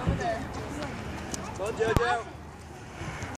Come on, JoJo.